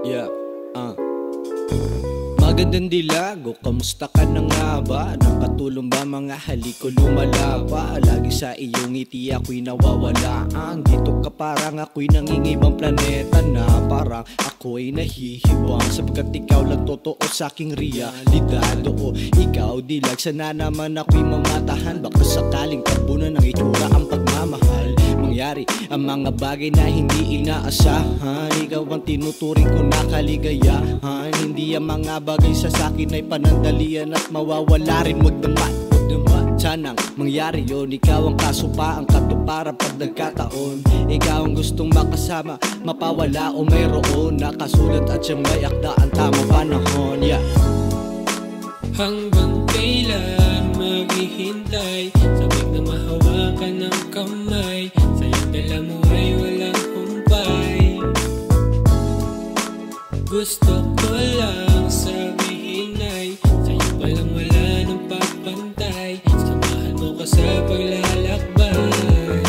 Yeah, uh. Magandang dilag, o kamusta ka na nga ba? Nakatulong ba mga haliko lumalapa? Lagi sa iyong ngiti ako'y nawawalaan Dito ka parang ako'y nangingibang planeta na Parang ako'y nahihibang Sapagkat ikaw lang totoo sa aking realidad Oo, ikaw dilag, sana naman ako'y mamatahan Baka sakaling tabunan ng itsura ang pagmamahal Mangyari ang mga bagay na hindi inaasahan Ikaw ang tinuturing ko na kaligayahan. Hindi ang mga bagay sa sakin ay panandalian At mawawala rin. Magdamag Sanang mangyari yon Ikaw ang kasupa, ang katuparan pag nagkataon. Ikaw ang gustong makasama, mapawala o mayroon. Nakasulat at siyang may akda ang tamang panahon yeah. Hanggang kailan maghihintay? Sabik na mahawakan ng kamay dala mo ay walang humpay Gusto ko lang sabihin ay Sa'yo palang wala nang papantay. Samahan mo ka sa paglalakbay.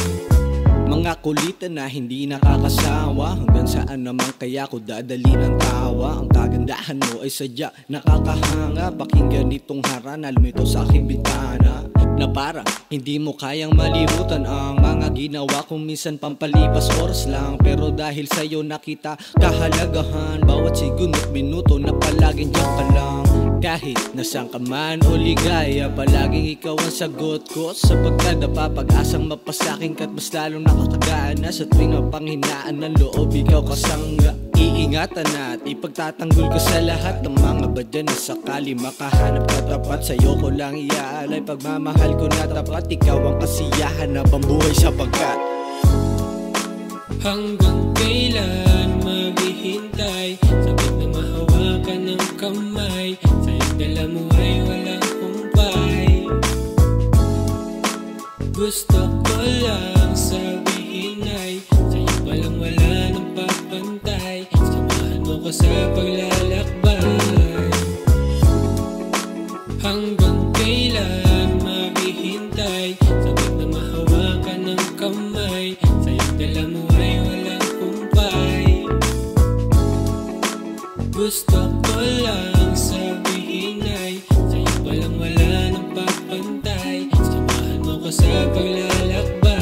Mga kulitan na hindi nakakasawa Hanggang saan naman kaya ko dadali ng tawa? Ang kagandahan mo ay sadya nakakahanga. Pakinggan itong harana lumito sa aking bintana Na parang hindi mo kayang malimutan Ang mga ginawa kong minsan pampalipas oras lang Pero dahil sa'yo nakita kahalagahan Bawat segundo at minuto na palaging diyan ka lang. Kahit nasaan ka man o ligaya Palaging ikaw ang sagot ko. Sapagkat napapag-asang mapasakin ka't mas lalong nakakagana Sa tuwing mapanghinaan ng loob Ikaw kasangga Iingatan at ipagtatanggol ko sa lahat Ng mga badyan na sakali makahanap ka. Tapat Sa'yo ko lang iaalay. Pagmamahal ko na tapat Ikaw ang kasiyahan na pambuhay sapagkat Hanggang kailan maghihintay? Sabik na mahawakan ng kamay. Sa'yo dala mo ay walang humpay. Gusto ko lang paglalakbay. Hanggang kailan maghihintay? Sabat mahawakan ng kamay. Sa'yong dala ay walang kumpay. Gusto ko lang sabihin ay Sa'yo palang wala ng papantay. Samahan mo ko sa paglalakbay.